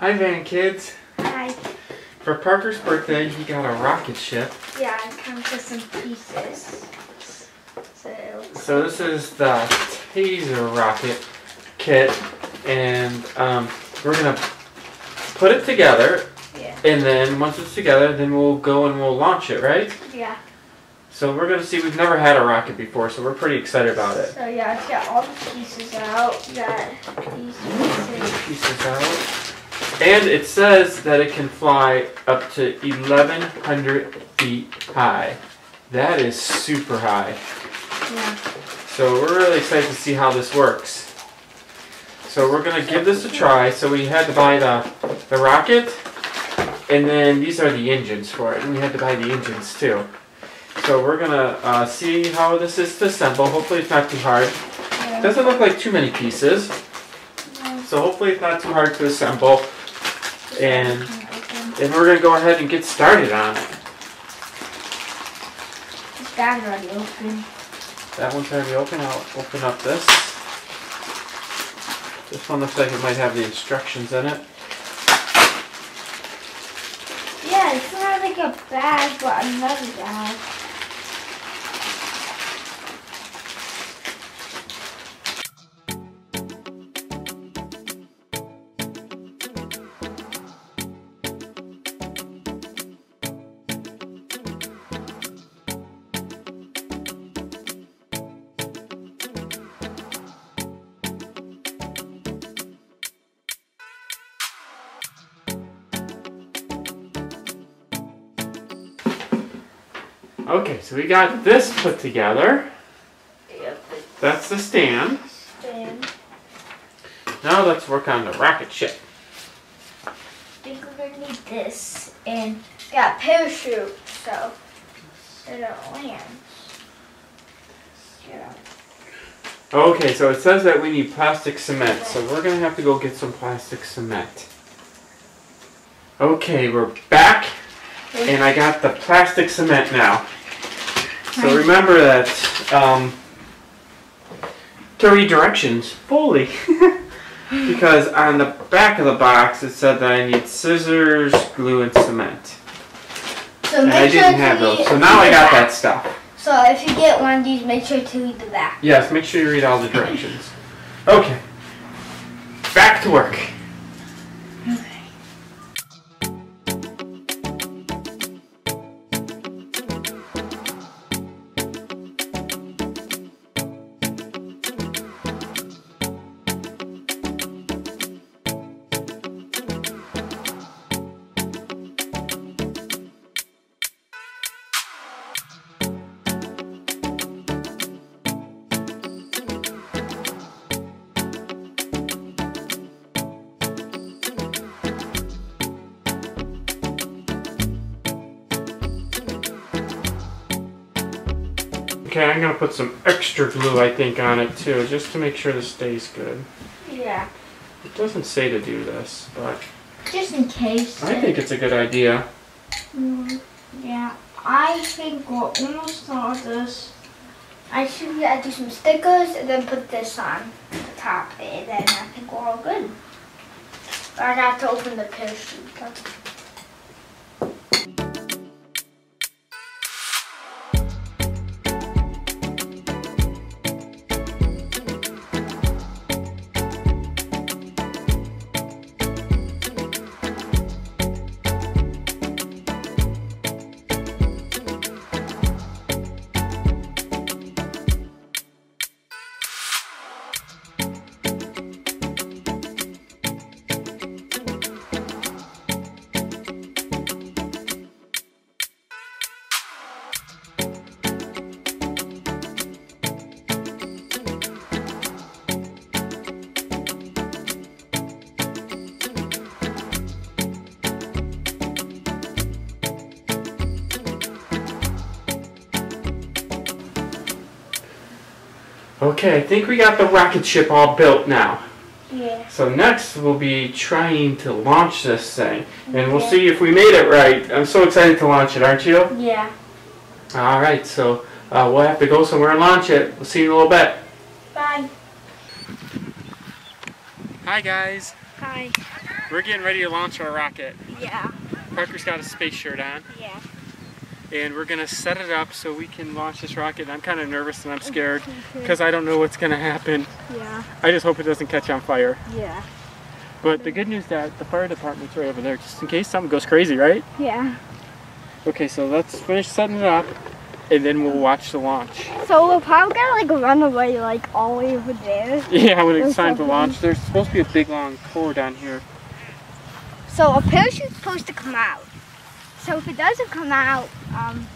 Hi, Van Kids. Hi. For Parker's birthday, he got a rocket ship. Yeah, it comes with some pieces. So, So this is the Taser rocket kit, and um, we're gonna put it together, yeah. and then once it's together, then we'll go and we'll launch it, right? Yeah. So we're gonna see. We've never had a rocket before, so we're pretty excited about it. So yeah, let's get all the pieces out. We got these pieces. Pieces out. And it says that it can fly up to 1,100 feet high. That is super high. Yeah. So we're really excited to see how this works. So we're gonna give this a try. So we had to buy the the rocket, and then these are the engines for it, and we had to buy the engines too. So we're gonna uh, see how this is to assemble. Hopefully it's not too hard. It yeah. doesn't look like too many pieces, so hopefully it's not too hard to assemble. And then we're gonna go ahead and get started on it. This bag's already open. That one's already open. I'll open up this. This one looks like it might have the instructions in it. Yeah, it's not like a bag, but another bag. Okay, so we got this put together. Yep. That's the stand. And Now let's work on the rocket ship. I think we're gonna need this. And we got parachute, so it don't land. Yeah. Okay, so it says that we need plastic cement, so we're gonna have to go get some plastic cement. Okay, we're back, and I got the plastic cement now. So remember that, um, to read directions fully. because on the back of the box it said that I need scissors, glue, and cement. So And make I sure didn't to have those. So now I got the that back. stuff. So if you get one of these, make sure to read the back. Yes, make sure you read all the directions. Okay. Back to work. Okay, I'm gonna put some extra glue, I think, on it too, just to make sure this stays good. Yeah. It doesn't say to do this, but Just in case. I think it's a good idea. Mm, yeah. I think we're almost done with this. I should uh, do some stickers and then put this on the top, and then I think we're all good. But I have to open the parachute. Okay, I think we got the rocket ship all built now. Yeah. So next we'll be trying to launch this thing. And we'll see if we made it right. I'm so excited to launch it, aren't you? Yeah. Alright, so uh, we'll have to go somewhere and launch it. We'll see you in a little bit. Bye. Hi guys. Hi. We're getting ready to launch our rocket. Yeah. Parker's got a space shirt on, Yeah. And we're gonna set it up so we can launch this rocket. I'm kind of nervous and I'm scared because I don't know what's gonna happen. Yeah. I just hope it doesn't catch on fire. Yeah. But the good news is that the fire department's right over there, just in case something goes crazy, right? Yeah. Okay, so let's finish setting it up, and then we'll watch the launch. So we're probably gonna like run away like all the way over there. Yeah, when it's time to launch, there's supposed to be a big long cord down here. So a parachute's supposed to come out. So if it doesn't come out, um,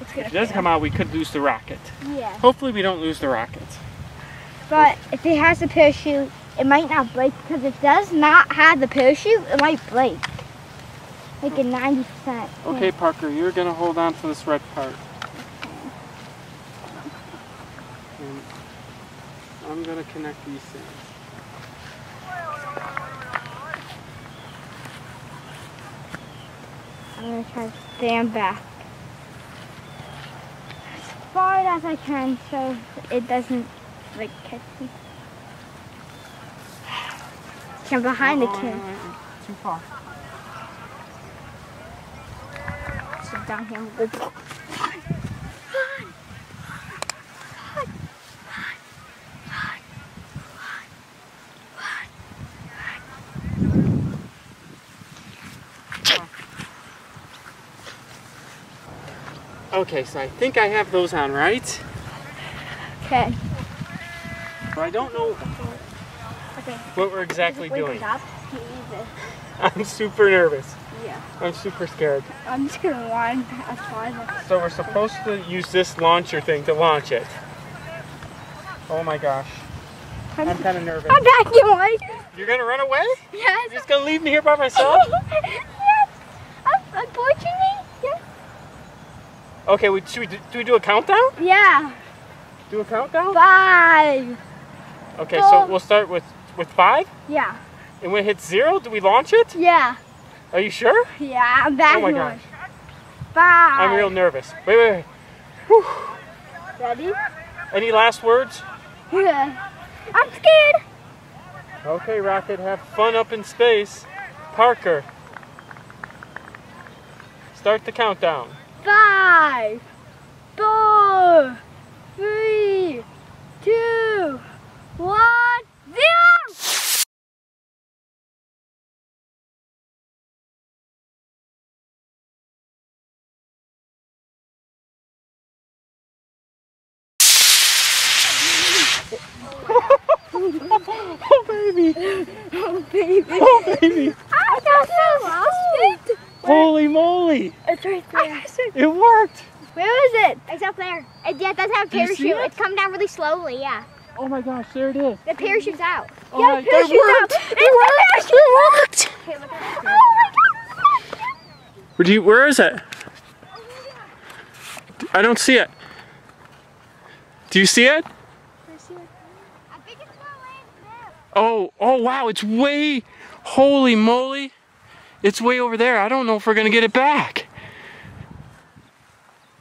it's gonna. If it doesn't come out, we could lose the rocket. Yeah. Hopefully, we don't lose the rocket. But if it has a parachute, it might not break because if it does not have the parachute. It might break. Like a ninety percent. Okay, Parker, you're gonna hold on to this red part. And I'm gonna connect these things. I'm gonna try to stand back as far as I can so it doesn't like catch me. I'm behind the kid. wait, wait, wait, Too far. So down here. Okay, so I think I have those on right, Okay. but I don't know Okay. what we're exactly doing. it up. He needs. I'm super nervous. Yeah. I'm super scared. I'm just gonna run as far as I So we're supposed to use this launcher thing to launch it. Oh my gosh. can. I'm kind of nervous. I'm back backing away. You're gonna run away? Yes. You're just gonna leave me here by myself? yes. Unfortunately, yes. Okay, we, should we do, do we do a countdown? Yeah. Do a countdown? Five. Okay, so we'll start with, with five. Yeah. And when it hits zero, do we launch it? Yeah. Are you sure? Yeah. I'm backing Oh my gosh. Five. I'm real nervous. Wait, wait, wait. Ready? Any last words? Yeah. I'm scared. Okay, Rocket, have fun up in space. Parker, start the countdown. Five, four, three, two, one, zero. Oh, baby. Oh, baby. Oh, baby. I thought I lost. Holy moly. It's right there. It worked. Where is it? It's up there. It, yeah, it does have a Do parachute. it? It's coming down really slowly, yeah. Oh my gosh, there it is. The parachute's out. Oh yeah, my the God, it worked. out. It's the parachute. It worked. Okay, look at that. Oh my god. Where, do you, where is it? I don't see it. Do you see it? I think it's gonna land. Oh, oh wow, it's way, holy moly. It's way over there. I don't know if we're gonna get it back.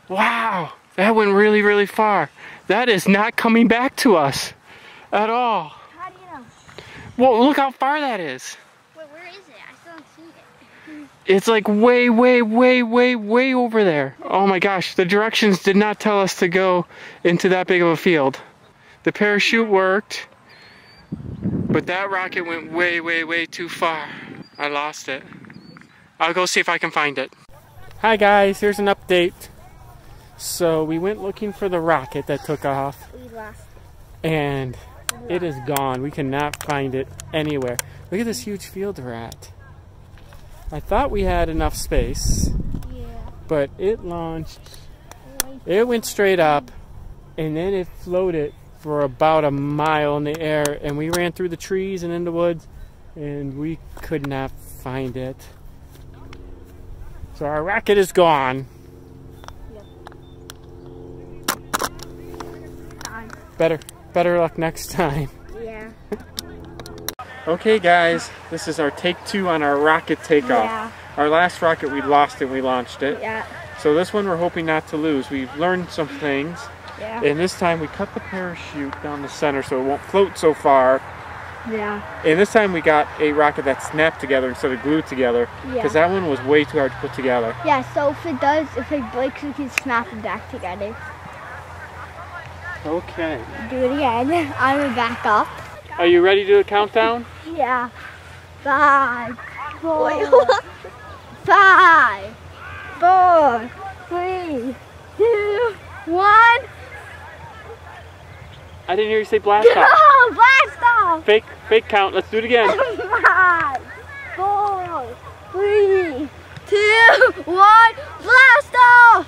Wow, that went really, really far. That is not coming back to us at all. How do you know? Well, look how far that is. Wait, where is it? I still don't see it. It's like way, way, way, way, way over there. Oh my gosh, the directions did not tell us to go into that big of a field. The parachute worked, but that rocket went way, way, way too far. I lost it. I'll go see if I can find it. Hi guys, here's an update. So we went looking for the rocket that took off We lost. and it is gone. We cannot find it anywhere. Look at this huge field we're at. I thought we had enough space, Yeah. but it launched, it went straight up, and then it floated for about a mile in the air, and we ran through the trees and in the woods, and we could not find it. So our rocket is gone. Better, better luck next time. Yeah. Okay, guys, this is our take two on our rocket takeoff. Yeah. Our last rocket we lost and we launched it. Yeah. So this one we're hoping not to lose. We've learned some things, Yeah. and this time we cut the parachute down the center so it won't float so far. Yeah. And this time we got a rocket that snapped together instead of glued together. Because that one was way too hard to put together. Yeah, so if it does, if it breaks, we can snap it back together. Okay. Do it again. I'm gonna back up. Are you ready to do a countdown? Yeah. Five, four, five, four, three, two, one. I didn't hear you say blast Go! off. Blast off! Fake, fake count. Let's do it again. Five, four, three, two, one. Blast off!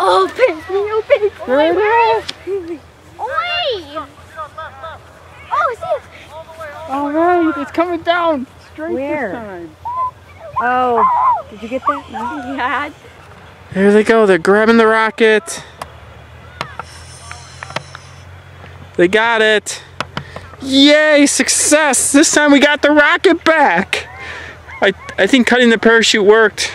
Oh, pinch me, oh, pinch me. There it is. Oi! Oh, see, All right, it's coming down straight Where? this time. Oh, did you get that? Yeah. Here they go. They're grabbing the rocket. They got it. Yay, success. This time we got the rocket back. I, I think cutting the parachute worked.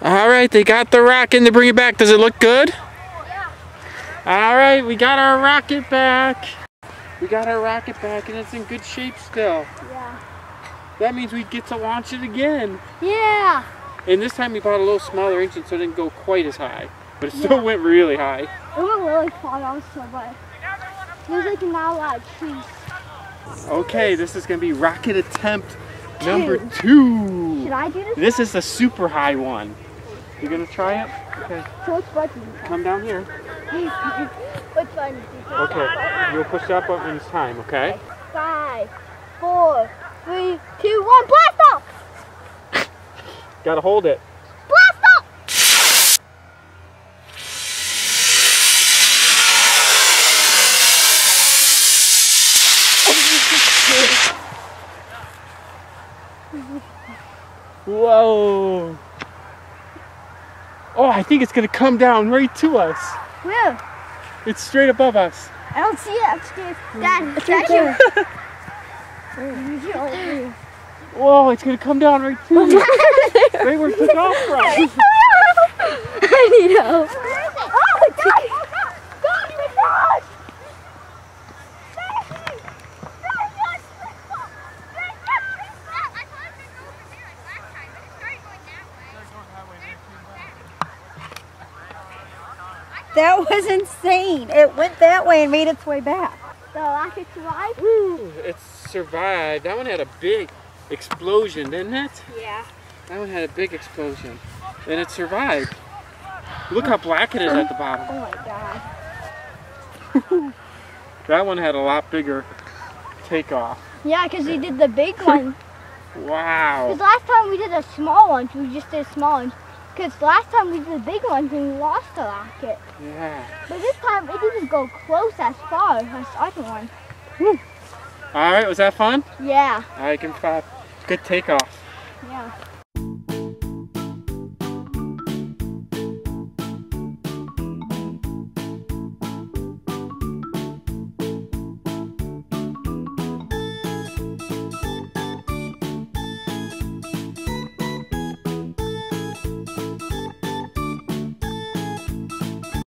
All right, they got the rocket and they bring it back. Does it look good? Yeah. All right, we got our rocket back. We got our rocket back and it's in good shape still. Yeah. That means we get to launch it again. Yeah. And this time we bought a little smaller engine so it didn't go quite as high. But it still went really high. It went really far also, but there's like not a lot of trees. Okay, this is gonna be rocket attempt number two. Should I do this? This is the super high one. You gonna try it? Okay, come down here. Which button? Okay, you'll push that button when it's time, okay? Five, four, three, two, one. Blast off! Gotta hold it. Blast off! Whoa! Oh, I think it's gonna come down right to us. Where? It's straight above us. I don't see it upstairs. Mm. Dad, it's right here. Whoa, it's gonna come down right to you. right where it took off from. I need help. Oh my god! God, my gosh! That was insane. It went that way and made its way back. The rocket survived? Woo, it survived. That one had a big explosion, didn't it? Yeah. That one had a big explosion. And it survived. Look how black it is at the bottom. Oh my god. That one had a lot bigger takeoff. Yeah, because we did the big one. Wow. Because last time we did a small one, we just did a small ones. Because last time we did the big ones and we lost the rocket. Yeah. But this time it didn't go close as far as the other one. All right, was that fun? Yeah. All right, give five. Good takeoff. Yeah.